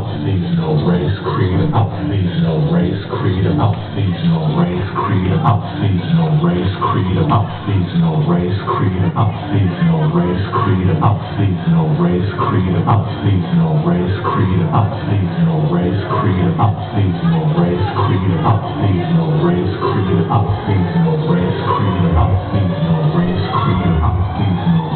creed up, seasonal race, creed up, seasonal race, creed up, seasonal race, creed up, seasonal race, creed up, seasonal race, creed up, seasonal race, creed up, seasonal race, creed up, seasonal race, creed up, seasonal race, creed up, seasonal race, creed up, seasonal race, creed up, seasonal race, creed up, seasonal race, creed up,